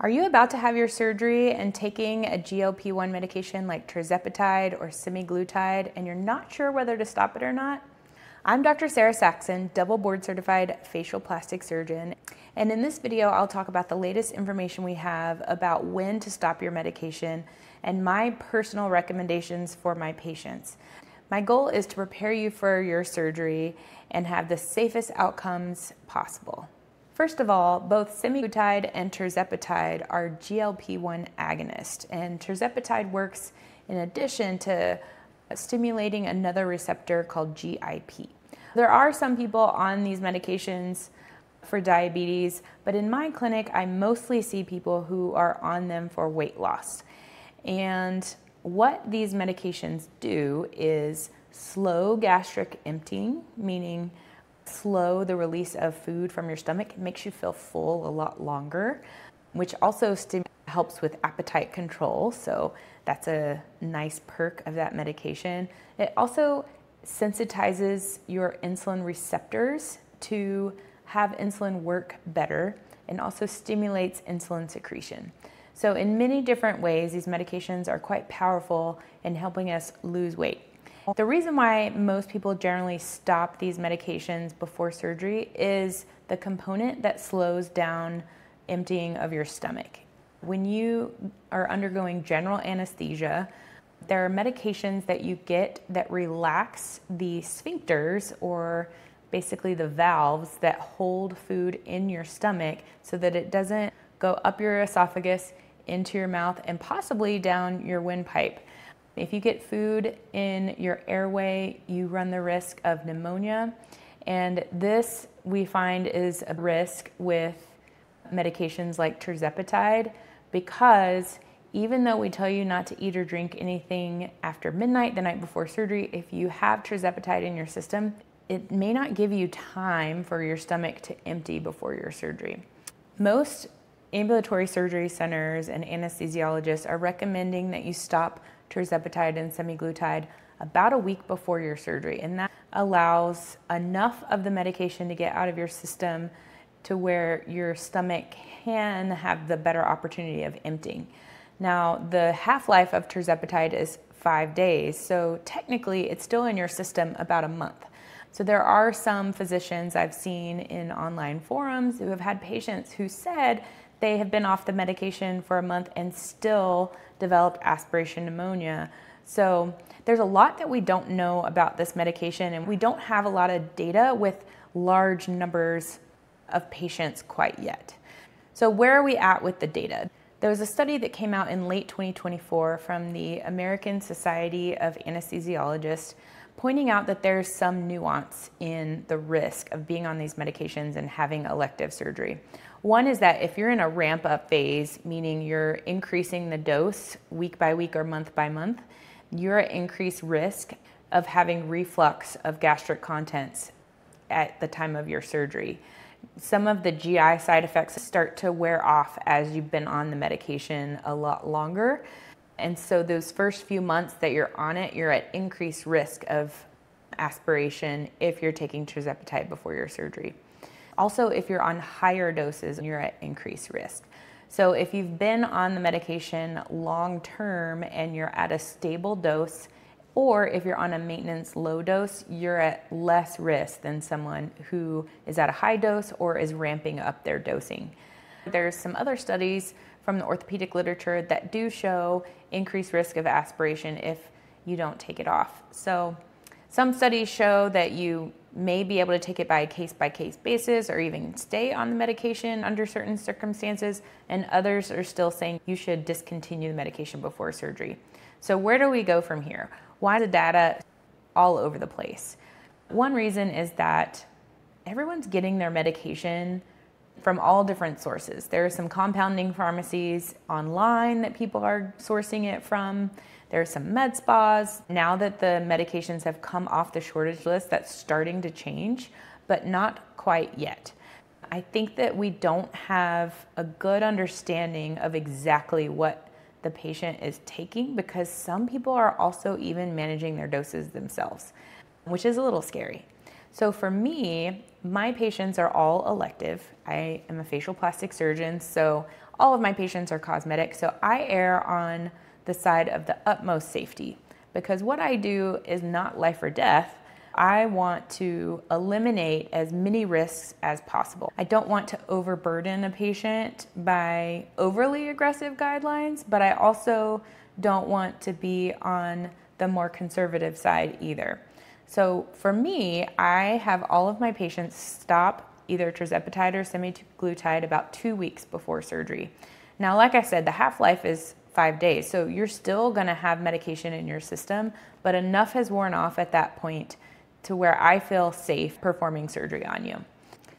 Are you about to have your surgery and taking a GLP 1 medication like tirzepatide or semaglutide and you're not sure whether to stop it or not? I'm Dr. Sarah Saxon, double board certified facial plastic surgeon. And in this video, I'll talk about the latest information we have about when to stop your medication and my personal recommendations for my patients. My goal is to prepare you for your surgery and have the safest outcomes possible. First of all, both semaglutide and tirzepatide are GLP-1 agonists, and tirzepatide works in addition to stimulating another receptor called GIP. There are some people on these medications for diabetes, but in my clinic, I mostly see people who are on them for weight loss. And what these medications do is slow gastric emptying, meaning slow the release of food from your stomach. It makes you feel full a lot longer, which also helps with appetite control. So that's a nice perk of that medication. It also sensitizes your insulin receptors to have insulin work better and also stimulates insulin secretion. So, in many different ways, these medications are quite powerful in helping us lose weight. The reason why most people generally stop these medications before surgery is the component that slows down emptying of your stomach. When you are undergoing general anesthesia, there are medications that you get that relax the sphincters or basically the valves that hold food in your stomach so that it doesn't go up your esophagus, into your mouth, and possibly down your windpipe. If you get food in your airway, you run the risk of pneumonia. And this we find is a risk with medications like tirzepatide because even though we tell you not to eat or drink anything after midnight the night before surgery, if you have tirzepatide in your system, it may not give you time for your stomach to empty before your surgery. Most ambulatory surgery centers and anesthesiologists are recommending that you stop tirzepatide and semaglutide about a week before your surgery. And that allows enough of the medication to get out of your system to where your stomach can have the better opportunity of emptying. Now, the half life of tirzepatide is five days, so technically it's still in your system about a month. So, there are some physicians I've seen in online forums who have had patients who said they have been off the medication for a month and still developed aspiration pneumonia. So there's a lot that we don't know about this medication, and we don't have a lot of data with large numbers of patients quite yet. So, where are we at with the data? There was a study that came out in late 2024 from the American Society of Anesthesiologists pointing out that there's some nuance in the risk of being on these medications and having elective surgery. One is that if you're in a ramp up phase, meaning you're increasing the dose week by week or month by month, you're at increased risk of having reflux of gastric contents at the time of your surgery. Some of the GI side effects start to wear off as you've been on the medication a lot longer. And so, those first few months that you're on it, you're at increased risk of aspiration if you're taking tirzepatide before your surgery. Also, if you're on higher doses, you're at increased risk. So, if you've been on the medication long term and you're at a stable dose, or if you're on a maintenance low dose, you're at less risk than someone who is at a high dose or is ramping up their dosing. There's some other studies from the orthopedic literature that do show increased risk of aspiration if you don't take it off. So, some studies show that you may be able to take it by a case by case basis or even stay on the medication under certain circumstances, and others are still saying you should discontinue the medication before surgery. So, where do we go from here? Why the data all over the place? One reason is that everyone's getting their medication from all different sources. There are some compounding pharmacies online that people are sourcing it from. There's some med spas. Now that the medications have come off the shortage list, that's starting to change, but not quite yet. I think that we don't have a good understanding of exactly what the patient is taking because some people are also even managing their doses themselves, which is a little scary. So for me, my patients are all elective. I am a facial plastic surgeon, so all of my patients are cosmetic, so I err on the side of the utmost safety because what I do is not life or death. I want to eliminate as many risks as possible. I don't want to overburden a patient by overly aggressive guidelines, but I also don't want to be on the more conservative side either. So for me, I have all of my patients stop either tirzepatide or semaglutide about two weeks before surgery. Now, like I said, the half life is five days, so you're still gonna have medication in your system, but enough has worn off at that point to where I feel safe performing surgery on you.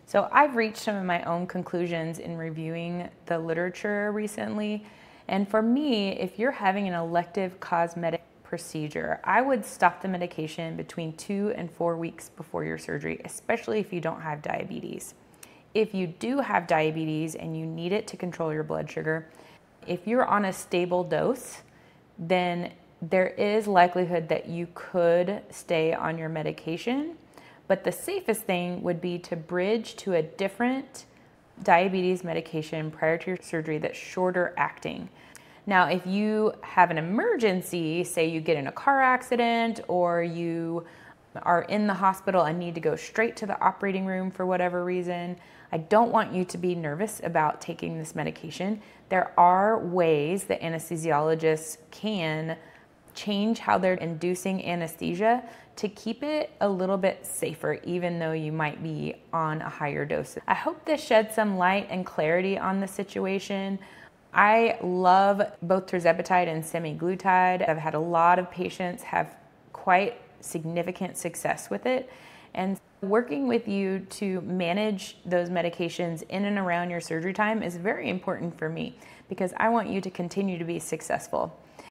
So I've reached some of my own conclusions in reviewing the literature recently. And for me, if you're having an elective cosmetic procedure, I would stop the medication between two and four weeks before your surgery, especially if you don't have diabetes. If you do have diabetes and you need it to control your blood sugar, if you're on a stable dose, then there is likelihood that you could stay on your medication. But the safest thing would be to bridge to a different diabetes medication prior to your surgery that's shorter acting. Now, if you have an emergency, say you get in a car accident or you are in the hospital and need to go straight to the operating room for whatever reason, I don't want you to be nervous about taking this medication. There are ways that anesthesiologists can change how they're inducing anesthesia to keep it a little bit safer, even though you might be on a higher dose. I hope this sheds some light and clarity on the situation. I love both tirzepatide and semaglutide. I've had a lot of patients have quite significant success with it. And working with you to manage those medications in and around your surgery time is very important for me because I want you to continue to be successful.